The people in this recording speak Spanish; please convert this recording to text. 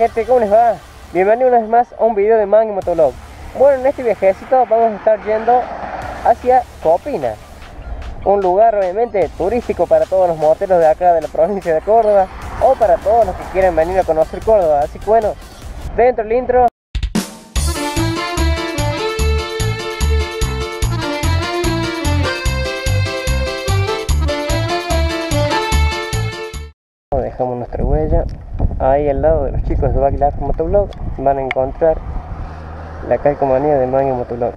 Gente, ¿cómo les va? Bienvenidos una vez más a un video de Mangue Motovlog Bueno, en este viajecito vamos a estar yendo hacia Copina Un lugar obviamente turístico para todos los moteros de acá de la provincia de Córdoba O para todos los que quieran venir a conocer Córdoba Así que bueno, dentro el intro dejamos nuestra huella. Ahí al lado de los chicos de Backlife Motovlog van a encontrar la calcomanía de Mangue Motovlog